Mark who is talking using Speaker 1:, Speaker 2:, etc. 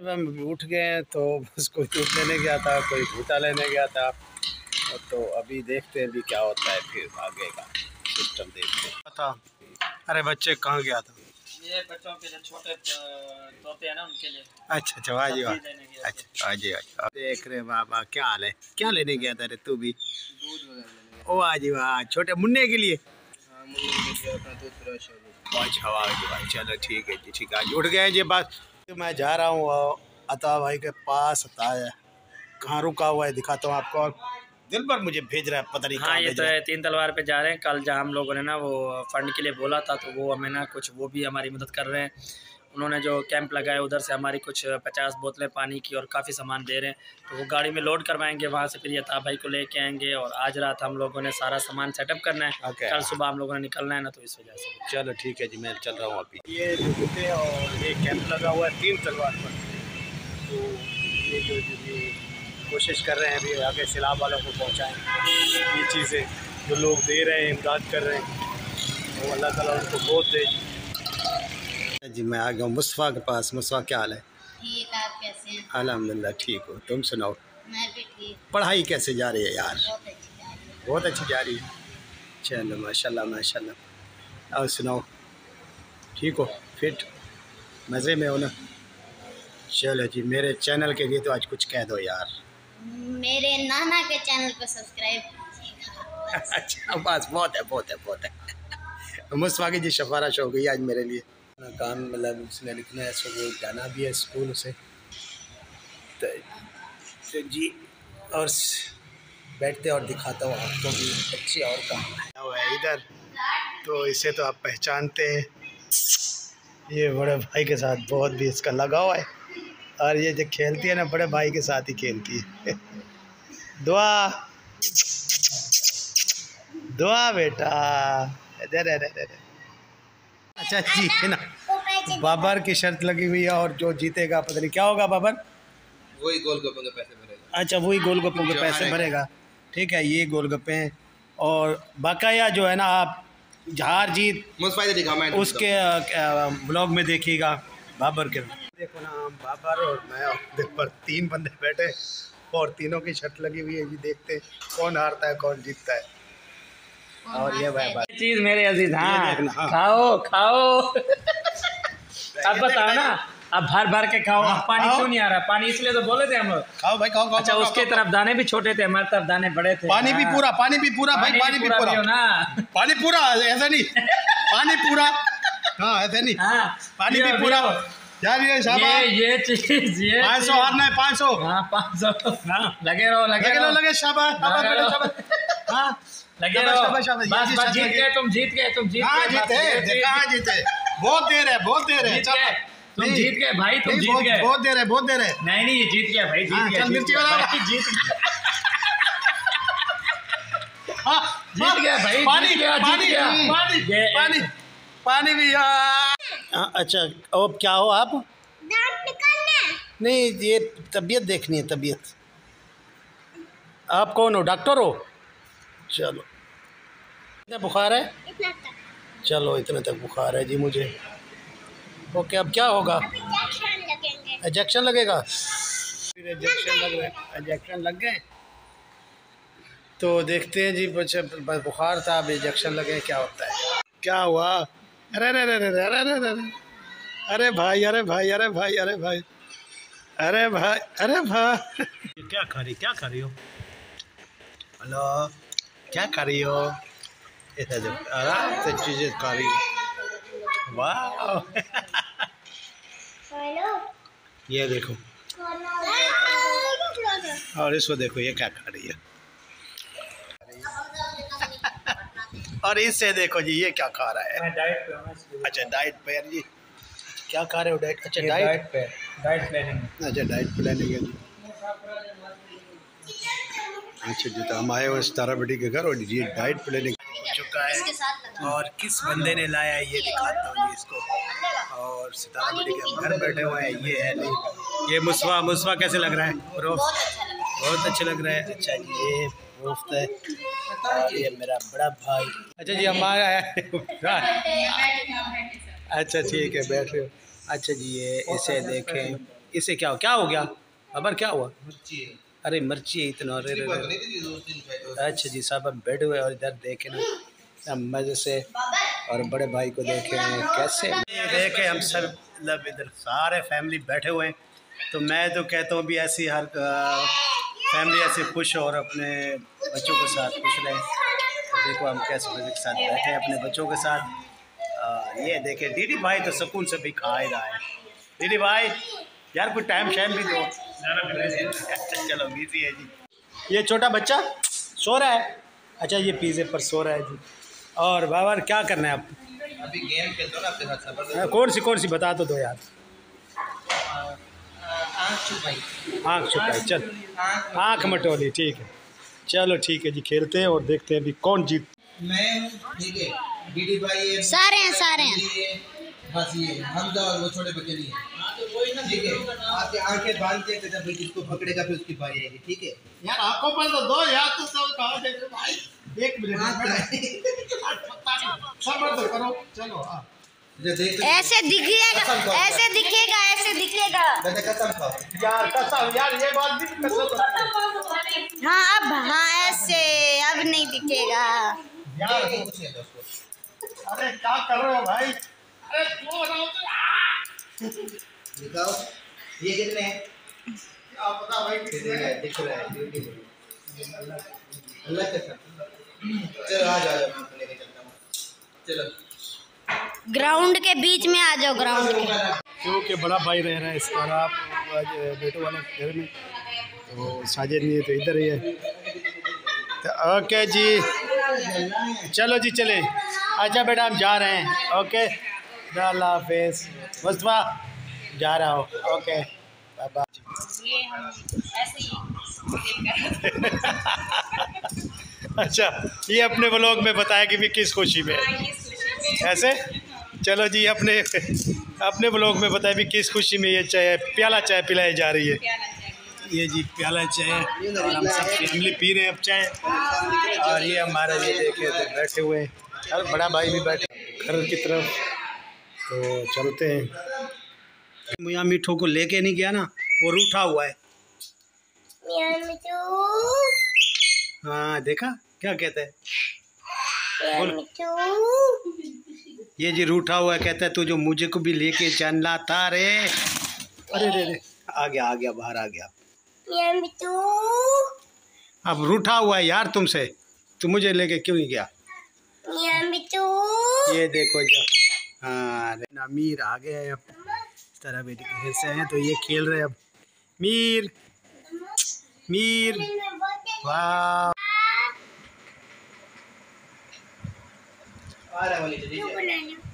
Speaker 1: जब हम उठ गए हैं तो बस कोई दूध लेने गया था कोई भूटा लेने गया था। तो अभी देखते हैं अभी क्या होता है फिर आगे का सिस्टम देखते हैं। पता? अरे बच्चे कहाँ गया था?
Speaker 2: ये बच्चों के जो छोटे तोते हैं ना उनके लिए।
Speaker 1: अच्छा अच्छा वाह जी वाह अच्छा वाह जी वाह देख रहे वाह क्या हाल है? क्या लेने गया था रे तू भी?
Speaker 2: दूध वगैरह
Speaker 1: ओ वाह जी वाह छोटे मुन्ने के लिए? अच्छा वाह जी वाह चलो। ठीक है जी ठीक है। उठ गए जी बात तो मैं जा रहा हूँ अता भाई के पास अता है। कहाँ रुका हुआ है दिखाता हूँ आपको और दिल पर मुझे भेज रहा है पता नहीं
Speaker 2: हाँ ये तो
Speaker 1: है
Speaker 2: तीन तलवार पे जा रहे हैं। कल जहाँ हम लोगों ने ना वो फंड के लिए बोला था तो वो हमें ना कुछ वो भी हमारी मदद कर रहे हैं। उन्होंने जो कैंप लगाया उधर से हमारी कुछ पचास बोतलें पानी की और काफ़ी सामान दे रहे हैं। तो वो गाड़ी में लोड करवाएँगे वहाँ से फिर यता भाई को लेके आएँगे और आज रात हम लोगों ने सारा सामान सेटअप करना है।
Speaker 1: Okay.
Speaker 2: कल सुबह हम लोगों ने निकलना है ना तो इस वजह से।
Speaker 1: चलो ठीक है जी मैं चल रहा हूँ अभी। ये जो जूते और ये कैंप लगा हुआ है तीन तलवार पर। तो ये जो जो कोशिश कर रहे हैं अभी आगे सैलाब वालों को पहुँचाएँ। ये चीज़ें जो लोग दे रहे हैं इमदाद कर रहे हैं वो अल्लाह ताला उनको बहुत दे। जी मैं आ गया हूँ। मुस्तफ़ा के पास। मुस्तफ़ा क्या हाल है?
Speaker 3: ठीक आप कैसे हैं?
Speaker 1: अलहमदिल्ला ठीक हो। तुम सुनाओ।
Speaker 3: मैं भी ठीक
Speaker 1: पढ़ाई कैसे जा रही है यार?
Speaker 3: बहुत अच्छी जा रही है।
Speaker 1: चलो माशाल्लाह माशाल्लाह। और सुनाओ। ठीक हो फिट? मज़े में हो ना? चलो जी मेरे चैनल के लिए तो आज कुछ कह दो यार।
Speaker 3: मेरे नाना के चैनल को सब्सक्राइब
Speaker 1: अच्छा बस बहुत है बहुत है बहुत है। मुस्तफ़ा की जी सिफारिश हो गई आज मेरे लिए। अपना काम मतलब उसने लिखना है सुबह जाना भी है स्कूल से तो, तो जी और बैठते और दिखाता हूँ आपको भी अच्छी और काम है। इधर? तो इसे तो आप पहचानते हैं। ये बड़े भाई के साथ बहुत भी इसका लगा हुआ है। और ये जो खेलती है ना बड़े भाई के साथ ही खेलती है। दुआ। दुआ बेटा। दे दे दे। अच्छा जी है ना? बाबर की शर्त लगी हुई है और जो जीतेगा पता नहीं क्या होगा बाबर?
Speaker 4: वही गोलगप्पे के पैसे भरेगा।
Speaker 1: अच्छा वही गोलगप्पों के पैसे भरेगा। ठीक है ये गोलगप्पे हैं। और बकाया जो है ना आप हार जीत
Speaker 4: मैं
Speaker 1: उसके ब्लॉग में देखिएगा बाबर के। देखो ना हम बाबर और मैं और देख पर तीन बंदे बैठे और तीनों की शर्त लगी हुई है जी देखते कौन हारता है कौन जीतता है। और ये भाई बात
Speaker 2: चीज़ मेरे अज़ीज़ हाँ।
Speaker 1: हाँ।
Speaker 2: खाओ खाओ। अब बताओ ना अब भर भर के खाओ
Speaker 1: हाँ,
Speaker 2: अब पानी क्यों नहीं आ रहा? पानी इसलिए तो बोले थे हम लोग।
Speaker 1: खाओ भाई खाओ खाओ
Speaker 2: अच्छा
Speaker 1: खाओ,
Speaker 2: उसके
Speaker 1: खाओ,
Speaker 2: तरफ़ दाने भी छोटे थे हमारे तरफ़ दाने बड़े थे।
Speaker 1: पानी भी
Speaker 2: हाँ।
Speaker 1: पूरा पानी भी पूरा भाई पानी भी पूरा
Speaker 2: ना।
Speaker 1: पानी पूरा ऐसा नहीं। पानी पूरा। हाँ ऐसा नहीं।
Speaker 2: हाँ
Speaker 1: पानी भी पूरा। यार ये
Speaker 2: ये ये चीज़ ये
Speaker 1: पाँच सौ हारना है पाँच सौ।
Speaker 2: हाँ पाँच सौ। हाँ लगे रहो लगे रहो
Speaker 1: लगे शाबाश शाबाश हाँ
Speaker 2: लगे रहो। बस जीत गए तुम जीत गए तुम जीत गए।
Speaker 1: जीते? कहाँ जीते? बहुत देर है बहुत देर है।
Speaker 2: जीत
Speaker 1: चल।
Speaker 2: तुम जीत गए भाई तुम जीत गए।
Speaker 1: बहुत देर है बहुत देर है।
Speaker 2: नहीं नहीं ये जीत गया भाई जीत
Speaker 1: हाँ,
Speaker 2: गया
Speaker 1: चल,
Speaker 2: जीत
Speaker 1: मिर्ची वाला।
Speaker 2: भाई, जीत गया।
Speaker 1: हाँ,
Speaker 2: जीत गया भाई,
Speaker 1: पानी
Speaker 2: गया,
Speaker 1: पानी
Speaker 2: गया।
Speaker 1: पानी पानी पानी भी हाँ, हाँ, अच्छा अब क्या हो आप?
Speaker 3: दांत निकालना
Speaker 1: नहीं ये तबीयत देखनी है तबीयत। आप कौन हो डॉक्टर हो? चलो। इतना बुखार है? चलो इतने तक बुखार है जी मुझे। ओके अब क्या होगा?
Speaker 3: इंजेक्शन लगेंगे?
Speaker 1: फिर इंजेक्शन लग रहे इंजेक्शन लग गए? तो देखते हैं जी बच्चे बस बुखार था अब इंजेक्शन लगे क्या होता है? क्या हुआ? अरे अरे अरे अरे अरे अरे अरे अरे भाई अरे भाई अरे भाई अरे भाई अरे भाई अरे भाई। क्या खा रही क्या खा रही हो? हेलो क्या खा रही हो? ऐसा जो आराम से चीज़ें खा रही वाह ये देखो। और इसको देखो ये क्या खा रही है। और इससे देखो जी ये क्या खा रहा है।
Speaker 2: मैं डाइट पे
Speaker 1: अच्छा डाइट पे जी। क्या खा रहे हो डाइट अच्छा डाइट
Speaker 2: डाइट पे डाइट प्लानिंग
Speaker 1: अच्छा डाइट प्लानिंग है जी। अच्छा जी तो हम आए हुए सितारा बेटी के घर और ये डाइट प्लानिंग हो चुका है।
Speaker 3: इसके साथ लगा
Speaker 1: और किस बंदे ने लाया है ये दिखाता हूँ इसको। और सितारा बेटी के घर बैठे हुए हैं ये है नहीं। ये मुसवा मुसवा कैसे लग रहा है? प्रोफ
Speaker 3: बहुत अच्छा लगा
Speaker 1: बहुत अच्छा लग रहा है। अच्छा जी ये मुफ़्त है। ये मेरा बड़ा भाई। अच्छा जी हमारा है। अच्छा ठीक है बैठ रहे हो। अच्छा जी ये इसे देखें। इसे क्या हो क्या हो गया? बाबर क्या हुआ? अरे मिर्ची है इतना अरे अच्छा जी साहब हम बैठे हुए और इधर देखे ना हम मज़े से और बड़े भाई को देखे कैसे? देखे हम सब मतलब इधर सारे फैमिली बैठे हुए हैं। तो मैं तो कहता हूँ भी ऐसी हर फैमिली ऐसे खुश हो और अपने बच्चों के साथ खुश रहे। तो देखो हम कैसे मज़े के साथ बैठे अपने बच्चों के साथ। आ, ये देखे दीदी भाई तो सुकून से भी खा ही रहा है। दीदी भाई यार कोई टाइम शाइम भी दो। चलो बिज़ी है जी। ये छोटा बच्चा सो रहा है? अच्छा ये पिज़्ज़े पर सो रहा है जी। और बाबा क्या करना है आप?
Speaker 4: अभी गेम खेलते हो ना आपके साथ सफ़र
Speaker 1: हाँ, कौन सी कौन सी बता तो दो यार।
Speaker 4: आँख छुपाई।
Speaker 1: चल।
Speaker 4: आँख
Speaker 1: मटोली। ठीक है। चलो ठीक है जी खेलते हैं और देखते हैं अभी कौन जीत।
Speaker 4: मैं ठीक है डीडी भाई
Speaker 3: सारे हैं, सारे हैं।
Speaker 4: बस ये हमजा और वो छोटे बच्चे नहीं है। ठीक है। आपके आँखें बांधते हैं जब जिसको पकड़ेगा फिर उसकी बारी आएगी ठीक है?
Speaker 1: यार आँखों पर तो दो यार तो सब कहा देख भाई? एक सबर तो करो। चलो हाँ
Speaker 3: ऐसे दिखेगा ऐसे दिखेगा ऐसे दिखेगा।
Speaker 4: दादा कसम खाओ
Speaker 1: यार कसम यार ये बात भी कसम
Speaker 3: हाँ अब हाँ ऐसे अब नहीं दिखेगा।
Speaker 1: यार
Speaker 4: है
Speaker 1: अरे क्या कर रहे हो भाई? अरे क्यों
Speaker 4: दिखाओ। ये कितने हैं?
Speaker 1: आप पता भाई
Speaker 4: कितने हैं? दिख रहा है ब्यूटीफुल अल्लाह कसम चलो आ जाओ मैं आपको लेके चलता हूँ। चलो।
Speaker 3: ग्राउंड के बीच में आ जाओ ग्राउंड के।
Speaker 1: क्योंकि बड़ा भाई रह रहा है इस बार आप आज बेटो वाले घर में। तो साजिद नहीं है तो इधर ही है। तो ओके जी। चलो जी चले। अच्छा बेटा हम जा रहे हैं। ओके। अल्लाह हाफिज। मुस्तफ़ा जा रहा हो। ओके बाय बाय अच्छा ये अपने ब्लॉग में बताया कि भी किस खुशी में है। ऐसे? चलो जी अपने अपने ब्लॉग में बताया भी किस खुशी में ये चाय प्याला चाय पिलाई जा रही है। ये जी प्याला चाय। हम सब फैमिली पी रहे हैं अब चाय। और ये हमारा ये देखे तो बैठे हुए हैं। और बड़ा भाई भी बैठे। घर की तरफ़। तो चलते हैं। मियाँ मीठो को लेके नहीं गया ना वो रूठा हुआ है। हाँ देखा? क्या कहते हैं? ये जी रूठा हुआ है कहता है तू जो मुझे को भी लेके चलना था रे। अरे रे रे। आ गया आ गया बाहर आ गया। अब रूठा हुआ है यार तुमसे। तू मुझे लेके क्यों नहीं गया? ये देखो जो हाँ मीर आ गया है। अब तरह बेटी के घर से आए हैं तो ये खेल रहे अब। मीर मीर। वाह।
Speaker 4: आ रहा है